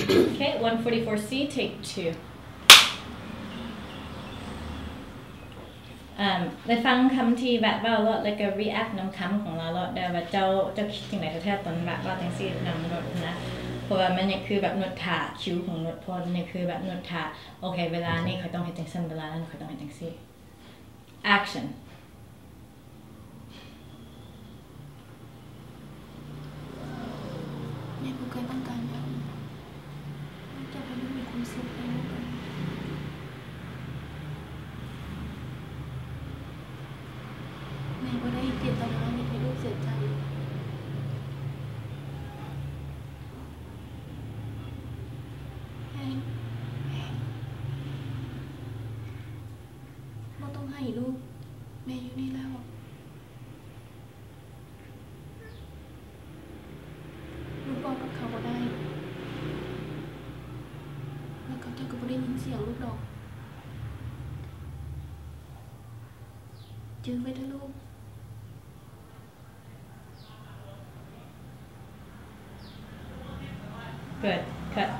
Okay, 144C, take two. อ่าได้ฟังคำที่แบบว่าเราแล้วก็ react น้ำคำของเราเราได้ว่าเจ้าเจ้าคิดยังไงแท้ๆตอนแบบว่าจังซี่นำรถนะเพราะว่ามันเนี่ยคือแบบนวดขาคิ้วของนวดพอนเนี่ยคือแบบนวดขาโอเคเวลานี่เขาต้องเฮ็ดจังซั่นเวลานั้นเขาต้องเฮ็ดจังซี่ action แม่ผมเคยต้องการแล้วลูกจะให้ลูกมีความสุขในโลกนี้แม่ก็ได้เจตนาอยากให้ลูกเสียใจแม่แม่บ่ต้องให้ลูกแม่อยู่นี่แล้วลูกบอกกับเขาบ่ได้ แล้วเขาจะก็บ่ได้ยินเสียงลูกดอกจื้อไว้เถอะลูก good. Cut